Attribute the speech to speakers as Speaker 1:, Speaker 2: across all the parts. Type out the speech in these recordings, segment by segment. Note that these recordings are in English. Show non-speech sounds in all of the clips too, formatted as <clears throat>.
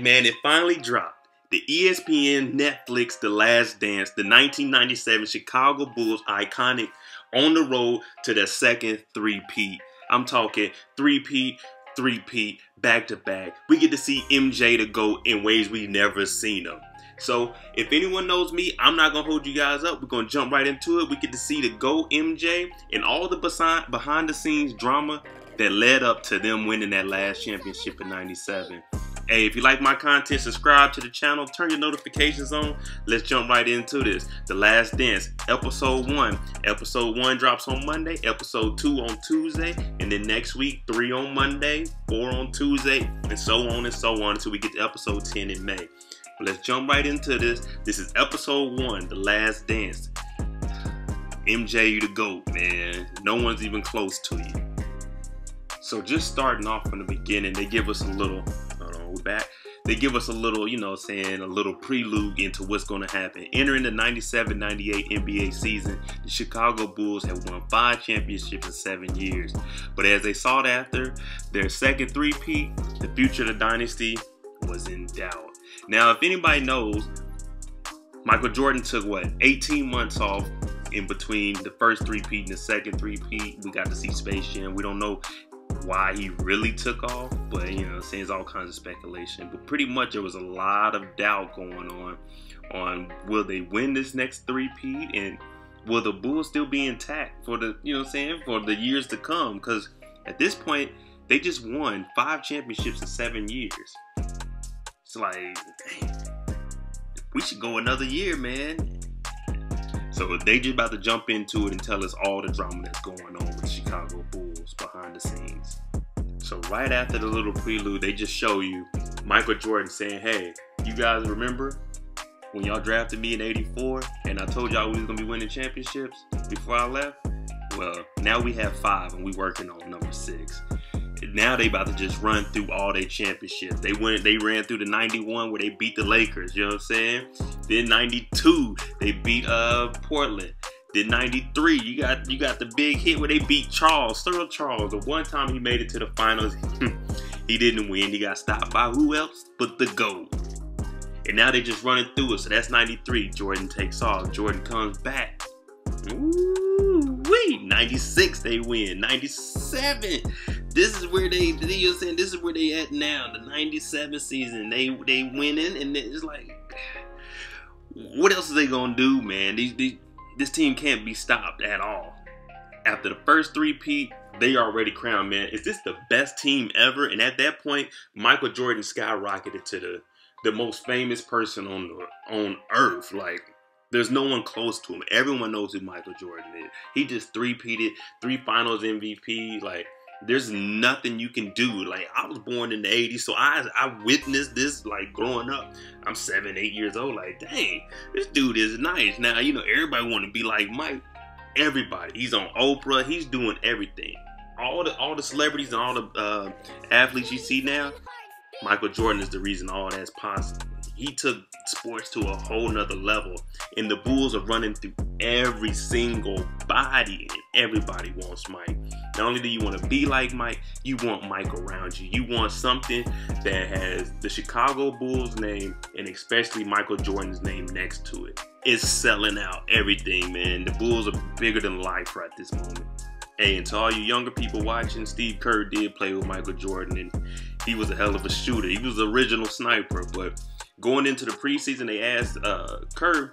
Speaker 1: man. It finally dropped. The ESPN Netflix The Last Dance, the 1997 Chicago Bulls iconic on the road to their second three-peat. I'm talking three-peat, three-peat, back to back. We get to see MJ to go in ways we never seen him. So if anyone knows me, I'm not gonna hold you guys up. We're gonna jump right into it. We get to see the Go MJ and all the behind the scenes drama that led up to them winning that last championship in 97. Hey, if you like my content, subscribe to the channel, turn your notifications on. Let's jump right into this. The Last Dance, episode one. Episode one drops on Monday, episode two on Tuesday, and then next week, three on Monday, four on Tuesday, and so on and so on until we get to episode 10 in May. But let's jump right into this. This is episode one, The Last Dance. MJ, you the GOAT, man. No one's even close to you. So just starting off from the beginning, they give us a little, back. They give us a little, you know, saying a little prelude into what's going to happen. Entering the 97-98 NBA season, the Chicago Bulls have won five championships in seven years. But as they sought after their second three-peat, the future of the dynasty was in doubt. Now, if anybody knows, Michael Jordan took what 18 months off in between the first three-peat and the second three-peat. We got to see Space Jam. We don't know why he really took off, but you know, saying all kinds of speculation. But pretty much there was a lot of doubt going on on will they win this next three-peat and will the Bulls still be intact for the you know saying for the years to come? Because at this point they just won five championships in seven years. It's like, we should go another year, man. So they just about to jump into it and tell us all the drama that's going on with the Chicago Bulls behind the scenes. So right after the little prelude, they just show you Michael Jordan saying, hey, you guys remember when y'all drafted me in 84 and I told y'all we was gonna be winning championships before I left? Well, now we have five and we working on number six now they about to just run through all their championships. They went, they ran through the 91 where they beat the Lakers, you know what I'm saying? Then 92, they beat uh Portland. Then 93, you got you got the big hit where they beat Charles, Sterling Charles. The one time he made it to the finals, <laughs> he didn't win. He got stopped by who else but the GOAT. And now they just running through it. So that's 93. Jordan takes off. Jordan comes back. Ooh, wee. 96 they win. 97 this is where they, you know saying, this is where they at now. The 97 season, they they winning, and it's like, what else are they gonna do, man? These, these this team can't be stopped at all. After the first three-peat, they already crowned, man. Is this the best team ever? And at that point, Michael Jordan skyrocketed to the the most famous person on the on earth. Like, there's no one close to him. Everyone knows who Michael Jordan is. He just three-peated, three finals MVP. Like, there's nothing you can do. Like I was born in the 80s, so I I witnessed this like growing up. I'm seven, eight years old. Like, dang, this dude is nice. Now, you know, everybody want to be like Mike. Everybody. He's on Oprah. He's doing everything. All the all the celebrities and all the uh, athletes you see now, Michael Jordan is the reason all that's possible he took sports to a whole nother level. And the Bulls are running through every single body, and everybody wants Mike. Not only do you want to be like Mike, you want Mike around you. You want something that has the Chicago Bulls name and especially Michael Jordan's name next to it. It's selling out everything, man. The Bulls are bigger than life right this moment. Hey, and to all you younger people watching, Steve Kerr did play with Michael Jordan, and he was a hell of a shooter. He was the original sniper, but going into the preseason, they asked uh, Kerr,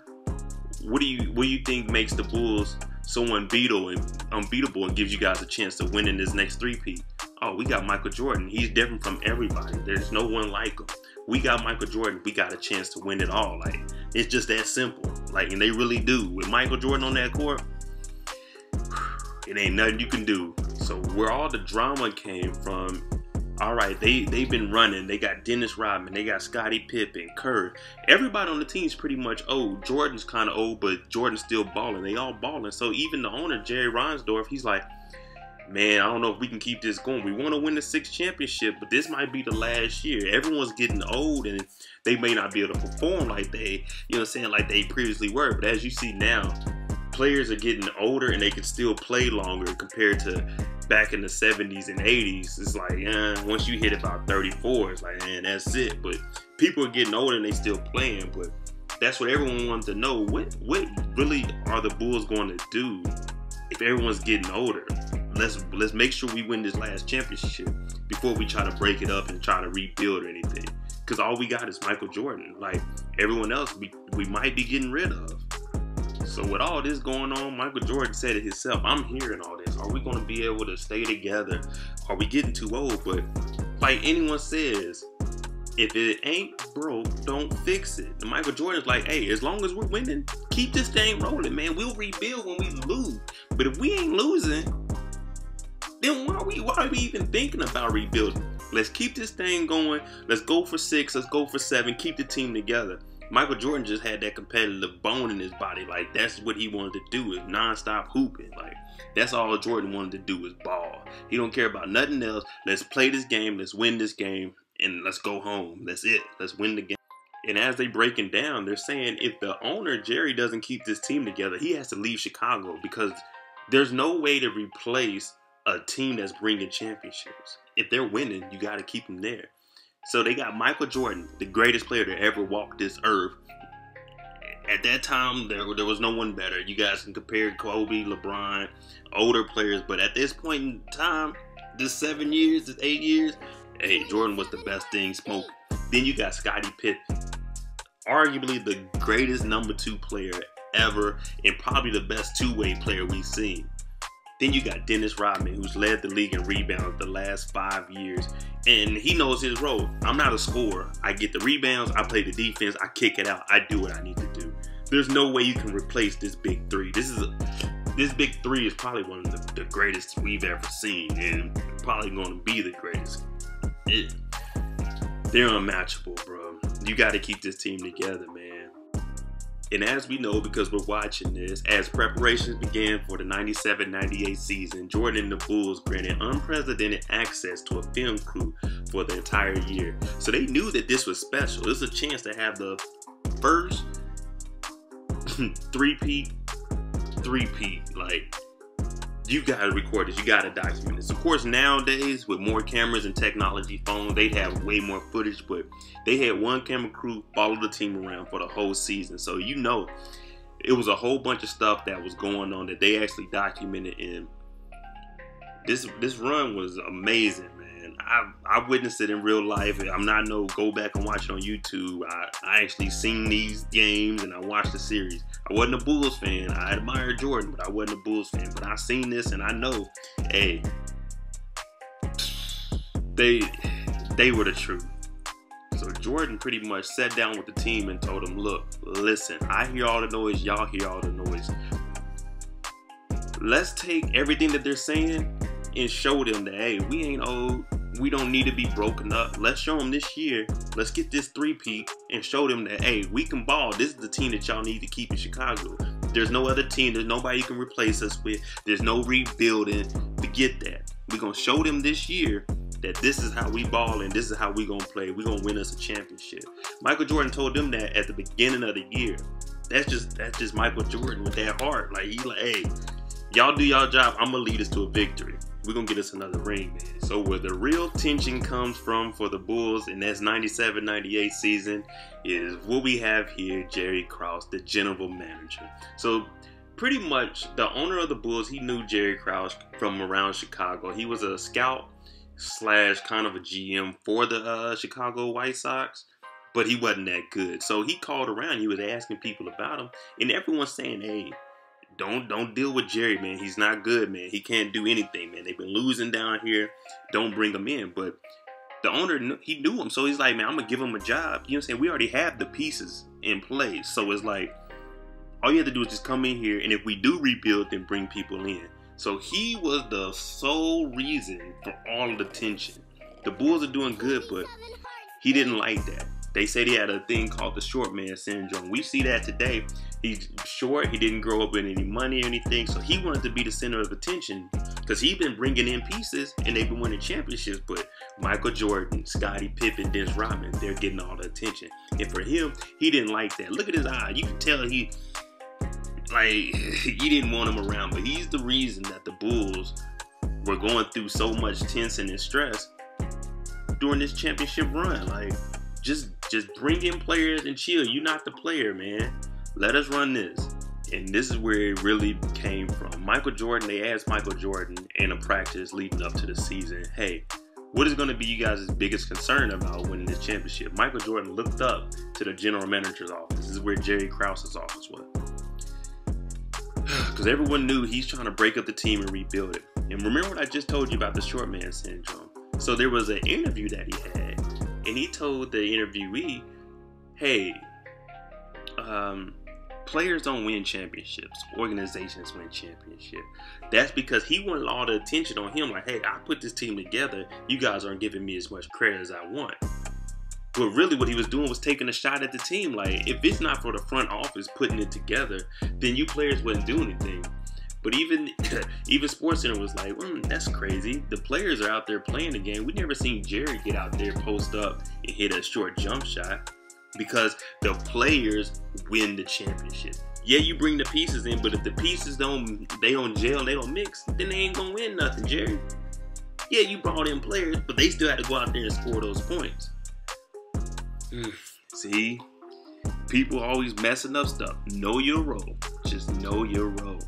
Speaker 1: "What do you what do you think makes the Bulls so unbeatable and unbeatable and gives you guys a chance to win in this next three-peat?" Oh, we got Michael Jordan. He's different from everybody. There's no one like him. We got Michael Jordan. We got a chance to win it all. Like it's just that simple. Like, and they really do. With Michael Jordan on that court, <sighs> it ain't nothing you can do. So where all the drama came from all right, they they've been running. They got Dennis Rodman, they got Scottie Pippen, Kerr. Everybody on the team's pretty much old. Jordan's kind of old, but Jordan's still balling. They all balling. So even the owner Jerry Reinsdorf, he's like, man, I don't know if we can keep this going. We want to win the sixth championship, but this might be the last year. Everyone's getting old, and they may not be able to perform like they, you know, i'm saying like they previously were. But as you see now, players are getting older and they can still play longer compared to back in the 70s and 80s. It's like, once you hit about 34, it's like, man, that's it. But people are getting older and they still playing. But that's what everyone wants to know. What what really are the Bulls going to do if everyone's getting older? Let's let's make sure we win this last championship before we try to break it up and try to rebuild or anything. Because all we got is Michael Jordan. Like everyone else, we we might be getting rid of. So with all this going on, Michael Jordan said it himself. I'm hearing all this. Are we going to be able to stay together? Are we getting too old? But like anyone says, if it ain't broke, don't fix it. And Michael Jordan's like, hey, as long as we're winning, keep this thing rolling, man. We'll rebuild when we lose. But if we ain't losing, then why are we why are we even thinking about rebuilding? Let's keep this thing going. Let's go for six. Let's go for seven. Keep the team together. Michael Jordan just had that competitive bone in his body. Like that's what he wanted to do is nonstop hooping. Like that's all Jordan wanted to do is ball. He don't care about nothing else. Let's play this game. Let's win this game, and let's go home. That's it. Let's win the game. And as they breaking down, they're saying if the owner Jerry doesn't keep this team together, he has to leave Chicago because there's no way to replace a team that's bringing championships. If they're winning, you got to keep them there. So they got Michael Jordan, the greatest player to ever walk this earth. At that time, there, there was no one better. You guys can compare Kobe, LeBron, older players, but at this point in time, this seven years, this eight years, hey, Jordan was the best thing smoking. Then you got Scottie Pippen, arguably the greatest number two player ever, and probably the best two-way player we've seen. Then you got Dennis Rodman, who's led the league in rebounds the last five years, and he knows his role. I'm not a scorer. I get the rebounds, I play the defense, I kick it out, I do what I need to do. There's no way you can replace this big three. This is a, this big three is probably one of the, the greatest we've ever seen, and probably going to be the greatest. It, they're unmatchable, bro. You got to keep this team together, man. And as we know, because we're watching this, as preparations began for the 97 98 season, Jordan and the Bulls granted unprecedented access to a film crew for the entire year. So they knew that this was special. It was a chance to have the first <clears throat> three-peat, three-peat. Like, you gotta record this, you gotta document this. Of course, nowadays with more cameras and technology, phones, they'd have way more footage, but they had one camera crew follow the team around for the whole season. So you know it was a whole bunch of stuff that was going on that they actually documented and this this run was amazing, man. I I witnessed it in real life. I'm not no go back and watch it on YouTube. I, I actually seen these games and I watched the series. I wasn't a Bulls fan. I admired Jordan, but I wasn't a Bulls fan. But I seen this and I know, hey, they they were the truth. So Jordan pretty much sat down with the team and told them, look, listen, I hear all the noise, y'all hear all the noise. Let's take everything that they're saying and show them that, hey, we ain't old. We don't need to be broken up. Let's show them this year. Let's get this three-peat and show them that, hey, we can ball. This is the team that y'all need to keep in Chicago. There's no other team. There's nobody you can replace us with. There's no rebuilding. Forget that. We're going to show them this year that this is how we ball and this is how we going to play. We're going to win us a championship. Michael Jordan told them that at the beginning of the year. That's just that's just Michael Jordan with that heart. Like he like, hey, y'all do y'all job. I'm gonna lead us to a victory we're gonna get us another ring, man. So where the real tension comes from for the Bulls in that 97-98 season is what we have here, Jerry Krause, the general manager. So pretty much the owner of the Bulls, he knew Jerry Krause from around Chicago. He was a scout slash kind of a GM for the uh, Chicago White Sox but he wasn't that good. So he called around. He was asking people about him, and everyone's saying, "Hey, don't don't deal with Jerry, man. He's not good, man. He can't do anything, man. They've been losing down here. Don't bring him in. But the owner, he knew him, so he's like, man, I'm gonna give him a job. You know what I'm saying? We already have the pieces in place, so it's like all you have to do is just come in here, and if we do rebuild, then bring people in. So he was the sole reason for all of the tension. The Bulls are doing good, but he didn't like that. They said he had a thing called the short man syndrome. We see that today. He's short. He didn't grow up with any money or anything, so he wanted to be the center of attention because he's been bringing in pieces and they've been winning championships. But Michael Jordan, Scottie Pippen, Dennis Rodman, they're getting all the attention. And for him, he didn't like that. Look at his eye. You can tell he like <laughs> he didn't want him around, but he's the reason that the Bulls were going through so much tension and stress during this championship run. Like, just just bring in players and chill. You're not the player, man. Let us run this. And this is where it really came from. Michael Jordan, they asked Michael Jordan in a practice leading up to the season, hey, what is going to be you guys' biggest concern about winning this championship? Michael Jordan looked up to the general manager's office. This is where Jerry Krause's office was. <sighs> Because everyone knew he's trying to break up the team and rebuild it. And remember what I just told you about the short man syndrome? So there was an interview that he had, and he told the interviewee, hey, um, players don't win championships. Organizations win championships. That's because he wanted all the attention on him. Like, hey, I put this team together. You guys aren't giving me as much credit as I want. But really, what he was doing was taking a shot at the team. Like, if it's not for the front office putting it together, then you players wouldn't do anything. But even <laughs> even SportsCenter was like, mm, that's crazy. The players are out there playing the game. We never seen Jerry get out there, post up, and hit a short jump shot because the players win the championship. Yeah, you bring the pieces in, but if the pieces don't they don't gel, they don't mix, then they ain't gonna win nothing, Jerry. Yeah, you brought in players, but they still had to go out there and score those points. Mm, see, people always messing up stuff. Know your role. Just know your role.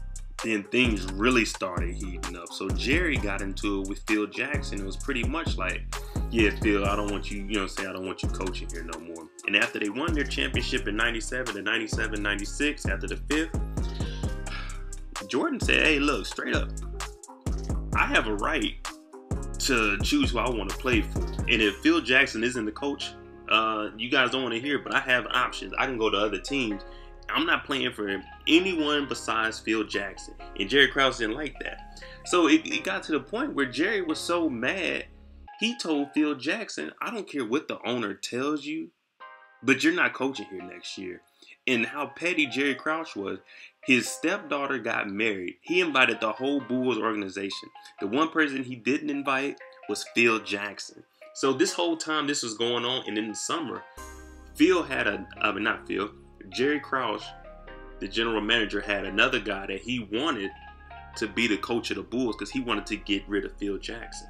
Speaker 1: Then things really started heating up. So Jerry got into it with Phil Jackson. It was pretty much like, yeah, Phil, I don't want you, you know, say I don't want you coaching here no more. And after they won their championship in 97 to 97, 96, after the fifth, Jordan said, hey, look, straight up, I have a right to choose who I want to play for. And if Phil Jackson isn't the coach, uh, you guys don't want to hear, but I have options. I can go to other teams. I'm not playing for anyone besides Phil Jackson. And Jerry Krause didn't like that. So it, it got to the point where Jerry was so mad, he told Phil Jackson, I don't care what the owner tells you, but you're not coaching here next year. And how petty Jerry Krause was, his stepdaughter got married. He invited the whole Bulls organization. The one person he didn't invite was Phil Jackson. So this whole time this was going on, and in the summer, Phil had a, mean not Phil, Jerry Krause, the general manager, had another guy that he wanted to be the coach of the Bulls because he wanted to get rid of Phil Jackson.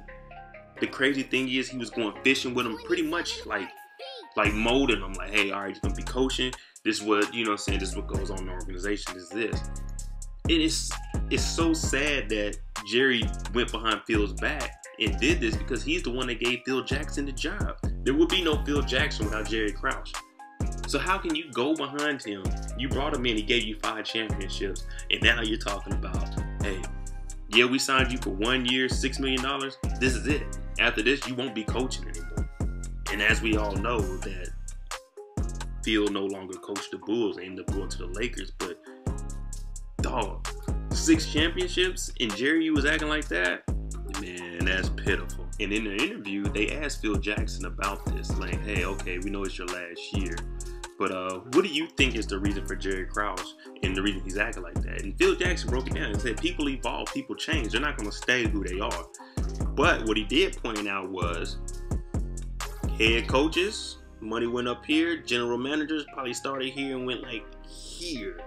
Speaker 1: The crazy thing is he was going fishing with him pretty much like like molding him, like, hey, all right, you're gonna be coaching. This is what you know. I'm saying this is what goes on in the organization. Is this? It is. It's so sad that Jerry went behind Phil's back and did this because he's the one that gave Phil Jackson the job. There would be no Phil Jackson without Jerry Krause. So how can you go behind him? You brought him in, he gave you five championships, and now you're talking about, hey, yeah, we signed you for one year, six million dollars. This is it. After this, you won't be coaching anymore. And as we all know, that Phil no longer coached the Bulls, and ended up going to the Lakers. But dog, six championships, and Jerry, you was acting like that. Man, that's pitiful. And in the interview, they asked Phil Jackson about this, like, "Hey, okay, we know it's your last year, but uh, what do you think is the reason for Jerry Krause and the reason he's acting like that?" And Phil Jackson broke it down and said, "People evolve, people change. They're not going to stay who they are." But what he did point out was head coaches, money went up here. General managers probably started here and went like here.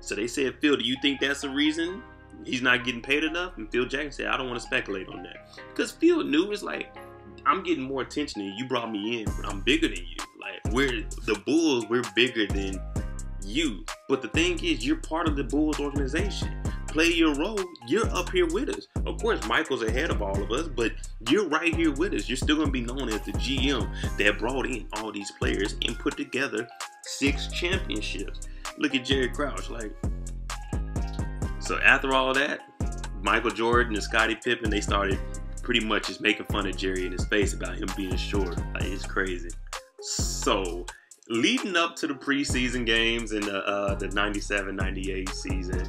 Speaker 1: So they said, Phil, do you think that's the reason he's not getting paid enough? And Phil Jackson said, I don't want to speculate on that. Because Phil knew it's like, I'm getting more attention than you brought me in, but I'm bigger than you. Like, we're the Bulls, we're bigger than you. But the thing is, you're part of the Bulls organization play your role, you're up here with us. Of course, Michael's ahead of all of us, but you're right here with us. You're still going to be known as the GM that brought in all these players and put together six championships. Look at Jerry Krause. Like, so after all that, Michael Jordan and Scottie Pippen, they started pretty much just making fun of Jerry in his face about him being short. Like, it's crazy. So, leading up to the preseason games in the uh, the 97-98 season,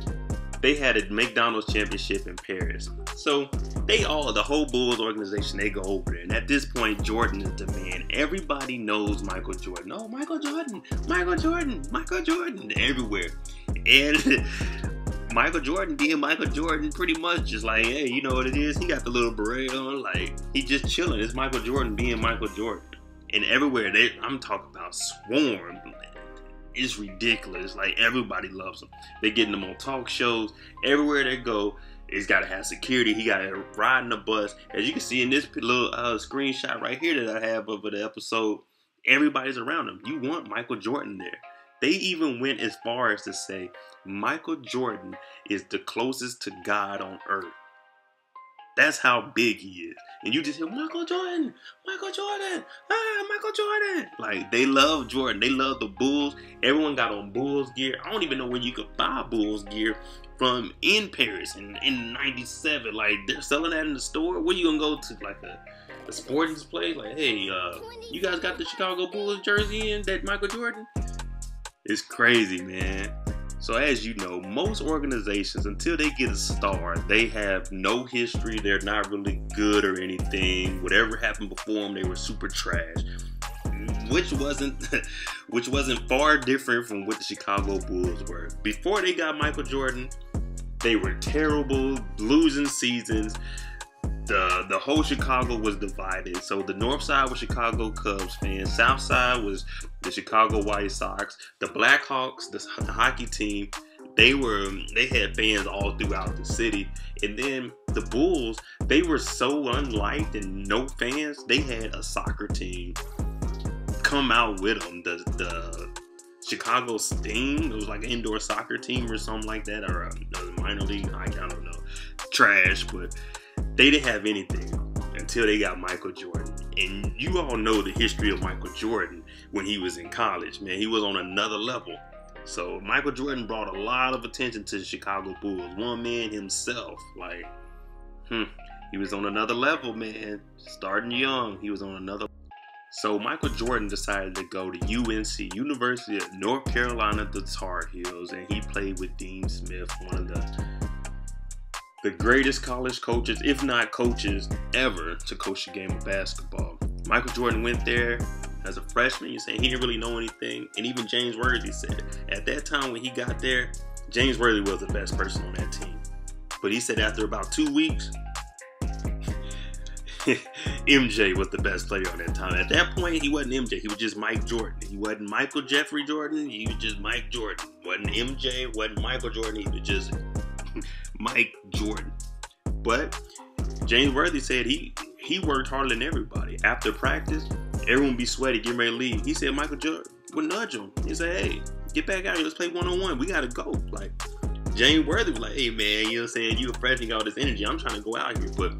Speaker 1: they had a McDonald's championship in Paris. So they all, the whole Bulls organization, they go over there. And at this point, Jordan is the man. Everybody knows Michael Jordan. Oh, Michael Jordan, Michael Jordan, Michael Jordan, everywhere. And <laughs> Michael Jordan being Michael Jordan, pretty much just like, hey, you know what it is? He got the little beret on, like he just chilling. It's Michael Jordan being Michael Jordan. And everywhere they, I'm talking about swarm it's ridiculous. Like everybody loves him. They're getting them on talk shows everywhere they go. He's got to have security. He got to ride in the bus. As you can see in this little uh, screenshot right here that I have of the episode, everybody's around him. You want Michael Jordan there. They even went as far as to say Michael Jordan is the closest to God on earth. That's how big he is. And you just hear Michael Jordan, Michael Jordan, ah, Michael Jordan. Like they love Jordan. They love the Bulls. Everyone got on Bulls gear. I don't even know where you could buy Bulls gear from in Paris in in '97. Like they're selling that in the store. Where you gonna go to like a a sporting place? Like, hey, uh, you guys got the Chicago Bulls jersey in that Michael Jordan? It's crazy, man. So as you know, most organizations, until they get a star, they have no history. They're not really good or anything. Whatever happened before them, they were super trash. Which wasn't, <laughs> which wasn't far different from what the Chicago Bulls were. Before they got Michael Jordan, they were terrible, losing seasons the the whole Chicago was divided. So the north side was Chicago Cubs fans, south side was the Chicago White Sox, the Blackhawks, the, the hockey team. They were they had fans all throughout the city, and then the Bulls they were so unliked and no fans. They had a soccer team come out with them. The the Chicago Sting. It was like an indoor soccer team or something like that, or a, a minor league. I don't know. Trash, but they didn't have anything until they got Michael Jordan. And you all know the history of Michael Jordan when he was in college, man. He was on another level. So Michael Jordan brought a lot of attention to the Chicago Bulls. One man himself, like, hmm, he was on another level, man. Starting young, he was on another. So Michael Jordan decided to go to UNC, University of North Carolina, the Tar Heels, and he played with Dean Smith, one of the the greatest college coaches, if not coaches, ever to coach the game of basketball. Michael Jordan went there as a freshman. You're saying he didn't really know anything. And even James Worthy said at that time when he got there, James Worthy was the best person on that team. But he said after about two weeks, <laughs> MJ was the best player on that time. At that point, he wasn't MJ. He was just Mike Jordan. He wasn't Michael Jeffrey Jordan. He was just Mike Jordan. Wasn't MJ. Wasn't Michael Jordan. He was just Mike Jordan. But James Worthy said he he worked harder than everybody. After practice, everyone be sweaty, getting ready to leave. He said Michael Jordan would nudge him. He said, "Hey, get back out here. Let's play one on one. We gotta go." Like James Worthy was like, "Hey man, you know what I'm saying? You a freshman, got all this energy. I'm trying to go out here." But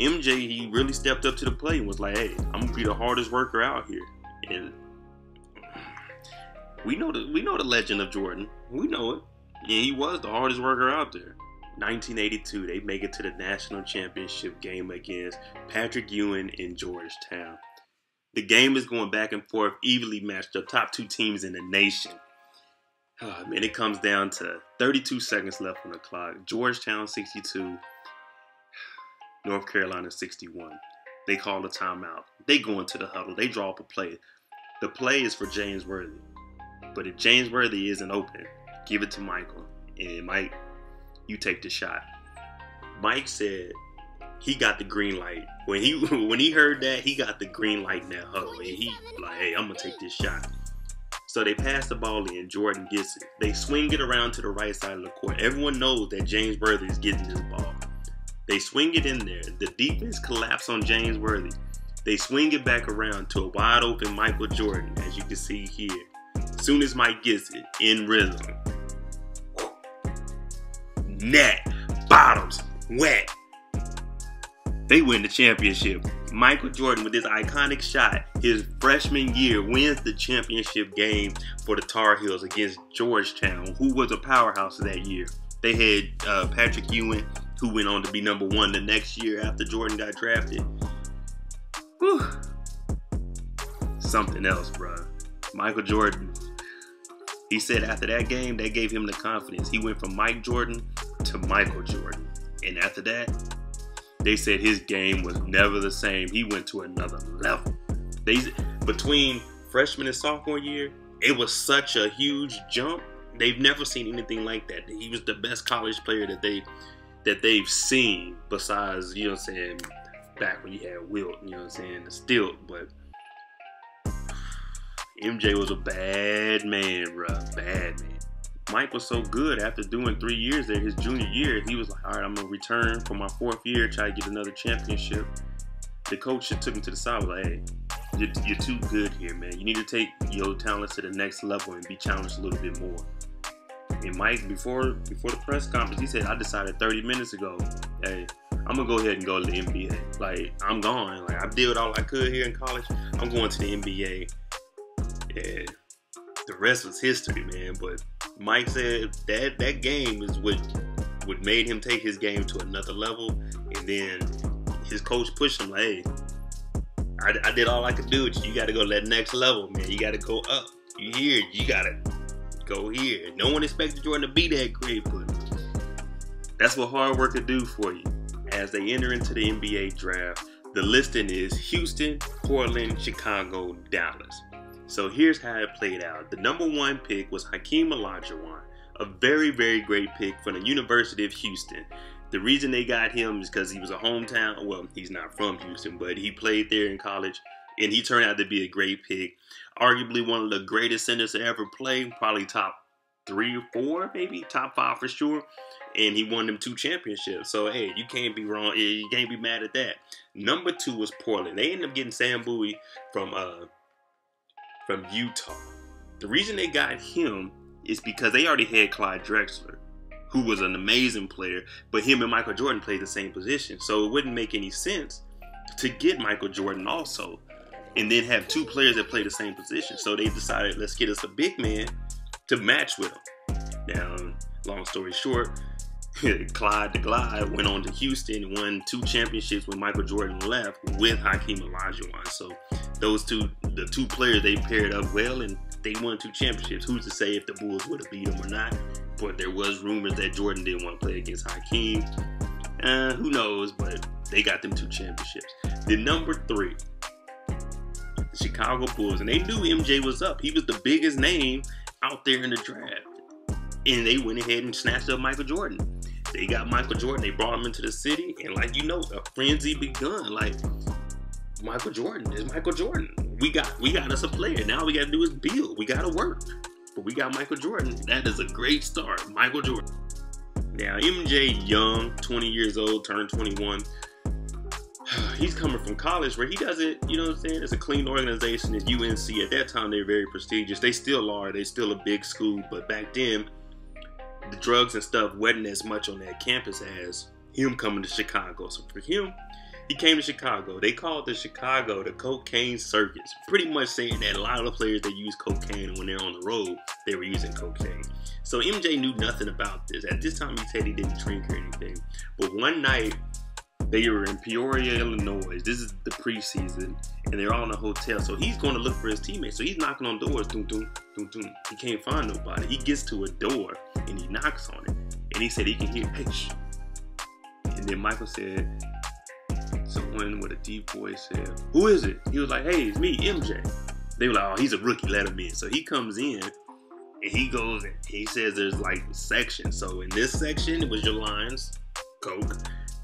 Speaker 1: MJ, he really stepped up to the plate and was like, "Hey, I'm gonna be the hardest worker out here." And we know the we know the legend of Jordan. We know it. And he was the hardest worker out there. 1982, they make it to the national championship game against Patrick Ewing in Georgetown. The game is going back and forth, evenly matched up, top two teams in the nation. Oh, man, it comes down to 32 seconds left on the clock. Georgetown 62, North Carolina 61. They call the timeout. They go into the huddle. They draw up a play. The play is for James Worthy. But if James Worthy isn't open, give it to Michael. And Mike you take the shot. Mike said he got the green light. When he <laughs> when he heard that, he got the green light huddle. And he like, hey, I'm gonna take this shot. So they pass the ball in. Jordan gets it. They swing it around to the right side of the court. Everyone knows that James Worthy is getting this ball. They swing it in there. The defense collapse on James Worthy. They swing it back around to a wide open Michael Jordan, as you can see here. Soon as Mike gets it, in rhythm, net, bottoms, wet. They win the championship. Michael Jordan, with his iconic shot, his freshman year, wins the championship game for the Tar Heels against Georgetown, who was a powerhouse that year. They had uh, Patrick Ewing, who went on to be number one the next year after Jordan got drafted. Whew. Something else, bro. Michael Jordan. He said after that game, they gave him the confidence. He went from Mike Jordan to Michael Jordan. And after that, they said his game was never the same. He went to another level. They between freshman and sophomore year, it was such a huge jump. They've never seen anything like that. He was the best college player that they that they've seen besides, you know what I'm saying, back when you had Wilt, you know what I'm saying, the stilt, but MJ was a bad man, bro. Bad man. Mike was so good after doing three years there, his junior year, he was like, all right, I'm to return for my fourth year, try to get another championship. The coach took him to the side, was like, hey, you're, you're too good here, man. You need to take your talents to the next level and be challenged a little bit more. And Mike, before before the press conference, he said, I decided 30 minutes ago, hey, I'm gonna go ahead and go to the NBA. Like, I'm gone. Like, I did all I could here in college. I'm going to the NBA. And the rest was history, man. But Mike said that that game is what what made him take his game to another level. And then his coach pushed him like, hey, I, I did all I could do. You got to go to that next level, man. You got to go up. You here? You got to go here. No one expected Jordan to be that great, but that's what hard work could do for you. As they enter into the NBA draft, the listing is Houston, Portland, Chicago, Dallas. So here's how it played out. The number one pick was Hakeem Olajuwon, a very, very great pick from the University of Houston. The reason they got him is because he was a hometown. Well, he's not from Houston, but he played there in college, and he turned out to be a great pick. Arguably one of the greatest centers to ever play, probably top three or four, maybe top five for sure. And he won them two championships. So hey, you can't be wrong. You can't be mad at that. Number two was Portland. They ended up getting Sam Bowie from uh, from Utah. The reason they got him is because they already had Clyde Drexler, who was an amazing player, but him and Michael Jordan played the same position. So it wouldn't make any sense to get Michael Jordan also and then have two players that play the same position. So they decided, let's get us a big man to match with him. Now, long story short, <laughs> Clyde the Glide went on to Houston and won two championships when Michael Jordan left with Hakeem Olajuwon. So those two, the two players, they paired up well and they won two championships. Who's to say if the Bulls would have beat them or not? But there was rumors that Jordan didn't want to play against Hakeem. Uh, who knows? But they got them two championships. The number three, the Chicago Bulls, and they knew MJ was up. He was the biggest name out there in the draft. And they went ahead and snatched up Michael Jordan. They got Michael Jordan. They brought him into the city, and like you know, a frenzy begun. Like Michael Jordan is Michael Jordan. We got we got us a player. Now we got to do is build. We got to work. But we got Michael Jordan. That is a great start. Michael Jordan. Now MJ young, 20 years old, turned 21. <sighs> He's coming from college where he doesn't, you know what I'm saying? It's a clean organization. It's UNC. At that time, they're very prestigious. They still are. They're still a big school. But back then, the drugs and stuff wasn't as much on that campus as him coming to Chicago. So for him, he came to Chicago. They called the Chicago the cocaine circus, pretty much saying that a lot of the players that use cocaine when they're on the road, they were using cocaine. So MJ knew nothing about this. At this time, he said he didn't drink or anything. But one night, they were in Peoria, Illinois. This is the preseason, and they're all in a hotel. So he's going to look for his teammates. So he's knocking on doors. Doom, doom, doom, doom. He can't find nobody. He gets to a door and he knocks on it, and he said he can hear, "Hey, shh." And then Michael said, someone with a deep voice said, "Who is it?" He was like, "Hey, it's me, MJ." They were like, "Oh, he's a rookie. Let him in." So he comes in. And he goes and he says there's like sections. So in this section, it was your lines, coke,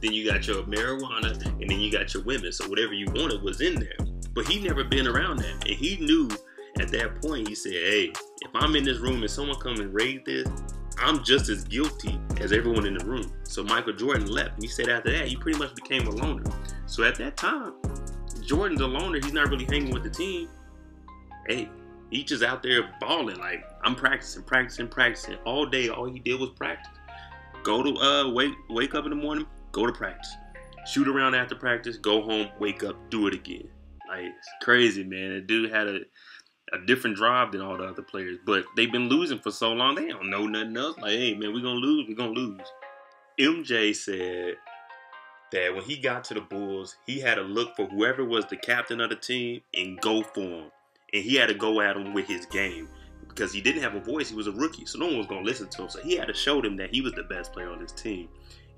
Speaker 1: then you got your marijuana, and then you got your women. So whatever you wanted was in there. But he never been around that. And he knew at that point, he said, hey, if I'm in this room and someone come and raid this, I'm just as guilty as everyone in the room. So Michael Jordan left. And he said after that, he pretty much became a loner. So at that time, Jordan's a loner. He's not really hanging with the team. Hey, he just out there balling. Like, I'm practicing, practicing, practicing. All day, all he did was practice. Go to uh wake wake up in the morning, go to practice. Shoot around after practice, go home, wake up, do it again. Like it's crazy, man. The dude had a a different drive than all the other players, but they've been losing for so long they don't know nothing else. Like, hey man, we're gonna lose, we're gonna lose. MJ said that when he got to the Bulls, he had to look for whoever was the captain of the team and go for him. And he had to go at him with his game because he didn't have a voice. He was a rookie, so no one was going to listen to him. So he had to show them that he was the best player on his team.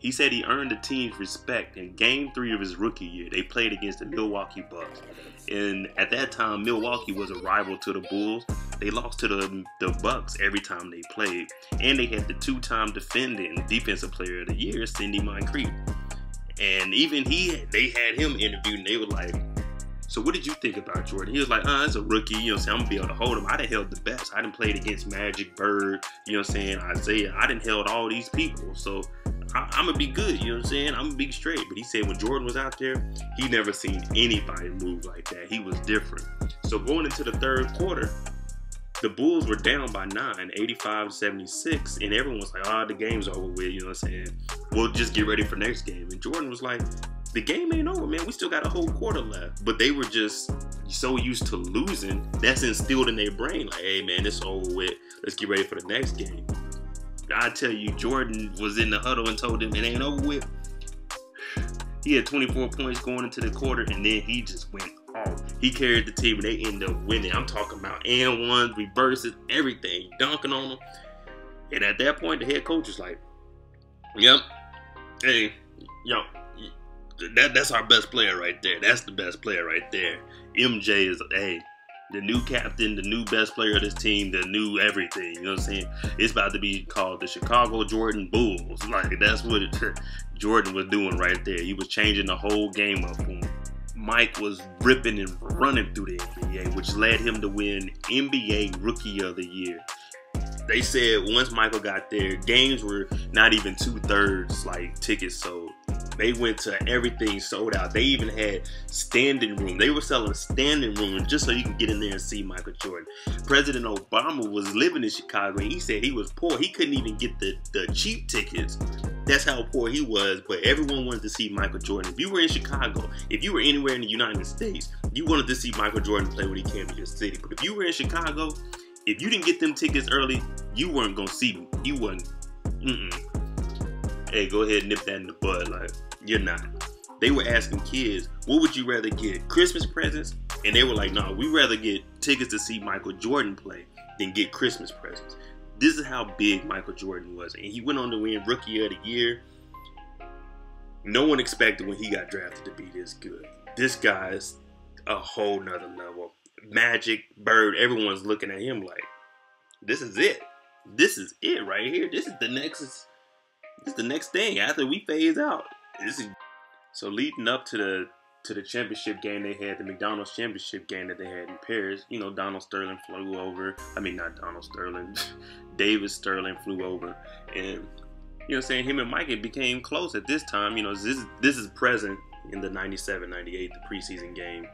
Speaker 1: He said he earned the team's respect in game three of his rookie year. They played against the Milwaukee Bucks. And at that time, Milwaukee was a rival to the Bulls. They lost to the, the Bucks every time they played. And they had the two-time defending defensive player of the year, Sidney Moncrief. And even he they had him interviewed and they were like, So what did you think about Jordan? He was like, uh, it's a rookie, you know what I'm saying? I'm gonna be able to hold him. I didn't held the best. I didn't played against Magic Bird, you know what I'm saying, Isaiah. I didn't held all these people. So I, am gonna be good, you know what I'm saying? I'm gonna be straight. But he said when Jordan was out there, he never seen anybody move like that. He was different. So going into the third quarter, the Bulls were down by nine, 85 76, and everyone was like, oh, the game's over with, you know what I'm saying? We'll just get ready for next game. And Jordan was like, the game ain't over, man. We still got a whole quarter left. But they were just so used to losing, that's instilled in their brain. Like, hey, man, it's over with. Let's get ready for the next game. I tell you, Jordan was in the huddle and told them it ain't over with. He had 24 points going into the quarter, and then he just went off. He carried the team, and they ended up winning. I'm talking about and ones, reverses, everything, dunking on them. And at that point, the head coach is like, "Yep, hey, yo, that that's our best player right there. That's the best player right there. MJ is hey, the new captain, the new best player of this team, the new everything. You know what I'm saying? It's about to be called the Chicago Jordan Bulls. Like that's what it, <laughs> Jordan was doing right there. He was changing the whole game up for him. Mike was ripping and running through the NBA, which led him to win NBA Rookie of the Year. They said once Michael got there, games were not even two thirds like tickets sold. They went to everything sold out. They even had standing room. They were selling standing room just so you can get in there and see Michael Jordan. President Obama was living in Chicago and he said he was poor. He couldn't even get the, the cheap tickets. That's how poor he was, but everyone wanted to see Michael Jordan. If you were in Chicago, if you were anywhere in the United States, you wanted to see Michael Jordan play when he came to your city. But if you were in Chicago, if you didn't get them tickets early, you weren't gonna see me. You wasn't. Mm-mm hey, go ahead and nip that in the bud. Like, you're not. They were asking kids, what would you rather get? Christmas presents? And they were like, nah, we'd rather get tickets to see Michael Jordan play than get Christmas presents. This is how big Michael Jordan was. And he went on to win Rookie of the Year. No one expected when he got drafted to be this good. This guy's a whole nother level. Magic, Bird, everyone's looking at him like, this is it. This is it right here. This is the next it's the next thing after we phase out. Is so leading up to the to the championship game they had, the McDonald's championship game that they had in Paris. You know, Donald Sterling flew over. I mean, not Donald Sterling, <laughs> David Sterling flew over, and you know, saying him and Mike it became close at this time. You know, this this is present in the 97, 98, the preseason game.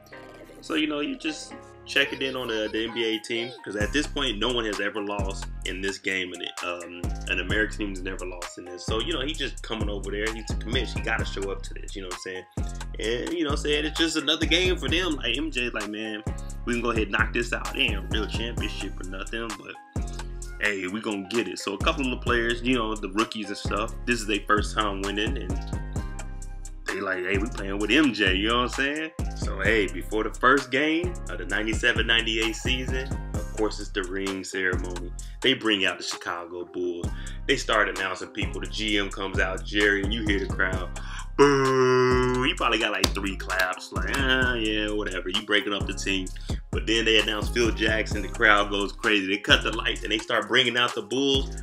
Speaker 1: So you know, you just check it in on the, the NBA team because at this point, no one has ever lost in this game, and um, an American team has never lost in this. So you know, he's just coming over there. He's a commish. He got to show up to this. You know what I'm saying? And you know, what I'm saying it's just another game for them. Like MJ, like man, we can go ahead and knock this out. A real championship or nothing, but hey, we gonna get it. So a couple of the players, you know, the rookies and stuff. This is their first time winning, and like, hey, we playing with MJ, you know what I'm saying? So, hey, before the first game of the 97-98 season, of course, it's the ring ceremony. They bring out the Chicago Bulls. They start announcing people. The GM comes out, Jerry, and you hear the crowd, boo. You probably got like three claps, like, ah, yeah, whatever. You breaking up the team. But then they announce Phil Jackson. The crowd goes crazy. They cut the lights and they start bringing out the Bulls.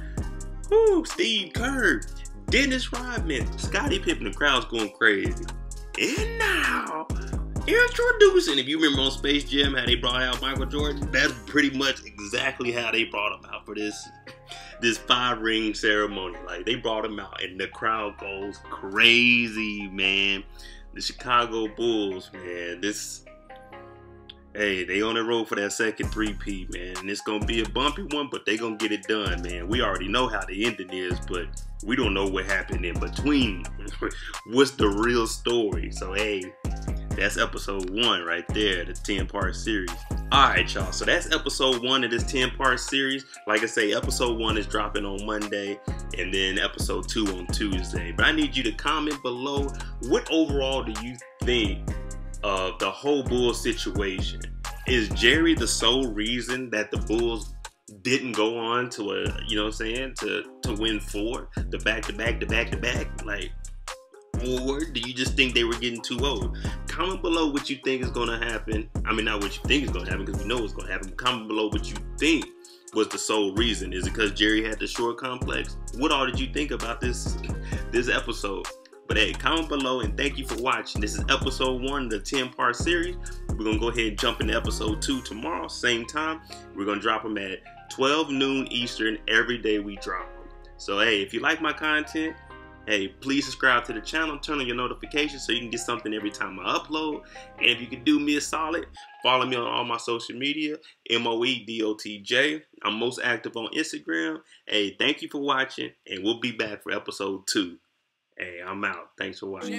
Speaker 1: Whoo, Steve Kerr. Dennis Rodman, Scottie Pippen, the crowd's going crazy. And now, introducing, if you remember on Space Jam how they brought out Michael Jordan, that's pretty much exactly how they brought him out for this this five ring ceremony. Like they brought him out, and the crowd goes crazy, man. The Chicago Bulls, man. This hey, they on the road for that second 3P, man. And it's gonna be a bumpy one, but they gonna get it done, man. We already know how the ending is, but we don't know what happened in between. <laughs> What's the real story? So hey, that's episode one right there, the 10 part series. Alright, y'all. So that's episode one of this 10 part series. Like I say, episode one is dropping on Monday, and then episode two on Tuesday. But I need you to comment below what overall do you think of the whole Bulls situation. Is Jerry the sole reason that the Bulls didn't go on to a, you know what I'm saying, to to win four, the back to back to back to back? Like, or do you just think they were getting too old? Comment below what you think is going to happen. I mean, not what you think is going to happen because we know what's going to happen. Comment below what you think was the sole reason. Is it because Jerry had the short complex? What all did you think about this this episode? But hey, comment below and thank you for watching. This is episode one of the 10 part series. We're gonna go ahead and jump into episode two tomorrow, same time. We're gonna drop them at 12 noon Eastern every day we drop them. So hey, if you like my content, hey, please subscribe to the channel, turn on your notifications so you can get something every time I upload. And if you can do me a solid, follow me on all my social media, M-O-E-D-O-T-J. I'm most active on Instagram. Hey, thank you for watching, and we'll be back for episode two. Hey, I'm out. Thanks for watching.